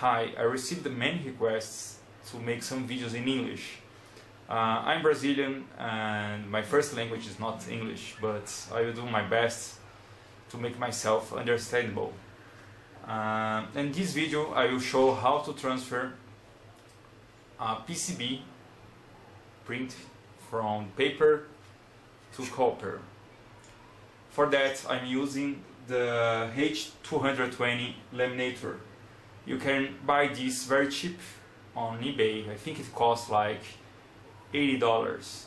Hi, I received many requests to make some videos in English. Uh, I'm Brazilian and my first language is not English, but I will do my best to make myself understandable. Uh, in this video I will show how to transfer a PCB print from paper to copper. For that I'm using the H220 laminator. You can buy this very cheap on eBay. I think it costs like $80.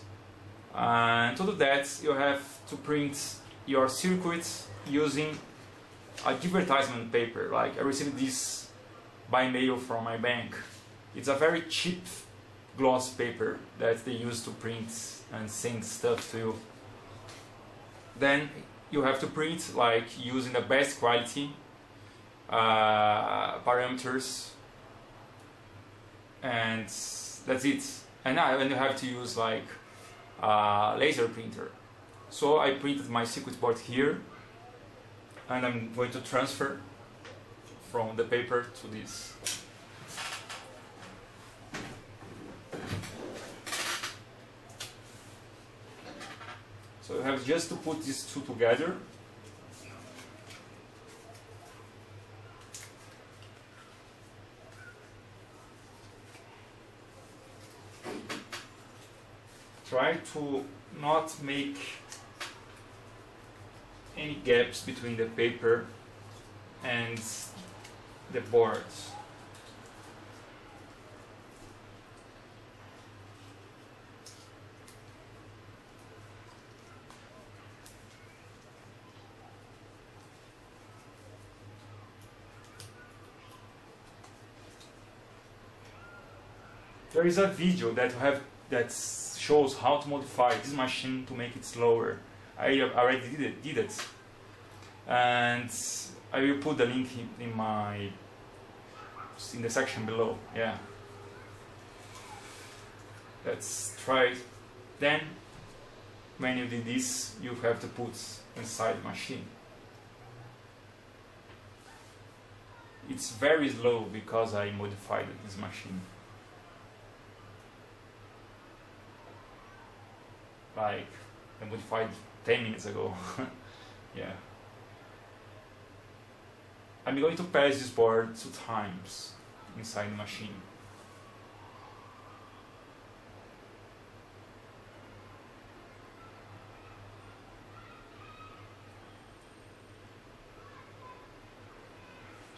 And to do that, you have to print your circuits using advertisement paper. Like I received this by mail from my bank. It's a very cheap gloss paper that they use to print and send stuff to you. Then you have to print like using the best quality uh, parameters. And that's it. And now you have to use like a laser printer. So I printed my circuit board here. And I'm going to transfer from the paper to this. So you have just to put these two together try to not make any gaps between the paper and the boards. There is a video that have that shows how to modify this machine to make it slower. I already did it, did it. and I will put the link in, in my in the section below. Yeah, let's try. It. Then, when you did this, you have to put inside the machine. It's very slow because I modified this machine. Like I modified 10 minutes ago. yeah. I'm going to pass this board two times inside the machine.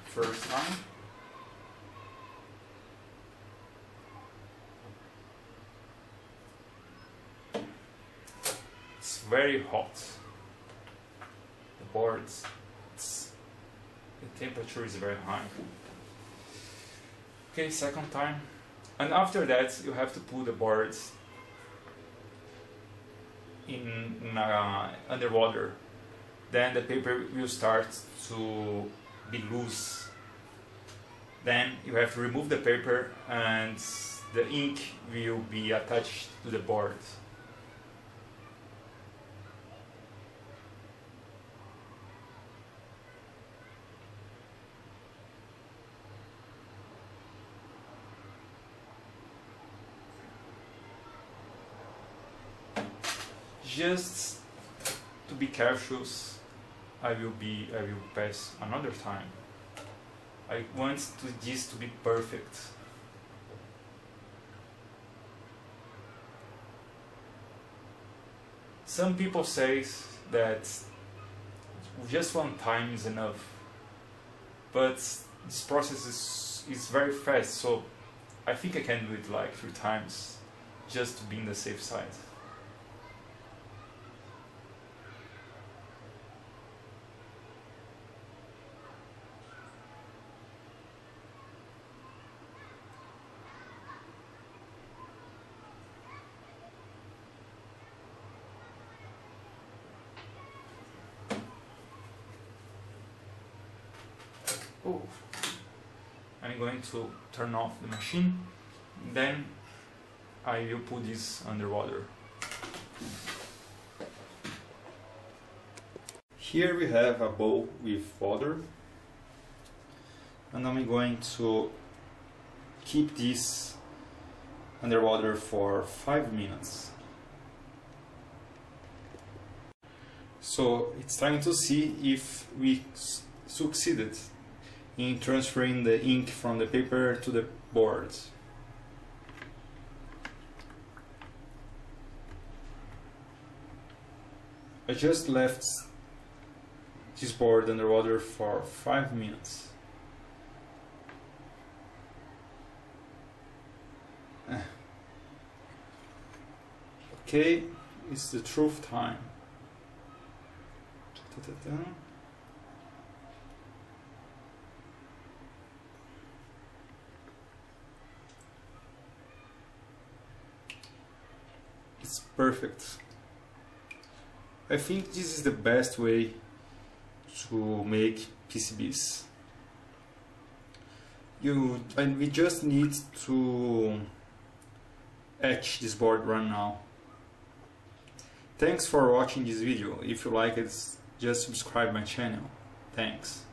First time. Very hot. The boards, the temperature is very high. Okay, second time. And after that, you have to put the boards in, in uh, underwater. Then the paper will start to be loose. Then you have to remove the paper and the ink will be attached to the board. Just to be cautious I will be I will pass another time. I want to, this to be perfect. Some people say that just one time is enough but this process is, is very fast so I think I can do it like three times just to be in the safe side oh, I'm going to turn off the machine then I will put this underwater. Here we have a bowl with water. And I'm going to keep this underwater for 5 minutes. So it's time to see if we succeeded in transferring the ink from the paper to the board. I just left this board underwater for 5 minutes. Okay, it's the truth time. It's perfect. I think this is the best way to make PCBs. You and we just need to etch this board right now. Thanks for watching this video. If you like it, just subscribe my channel. Thanks.